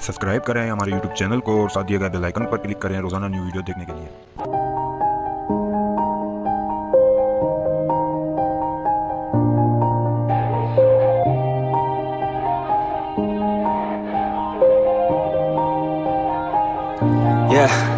Subscribe करें हमारे YouTube channel को और साथ दिए गए बेलाइकन पर क्लिक करें रोज़ाना न्यू वीडियो देखने के लिए Yeah.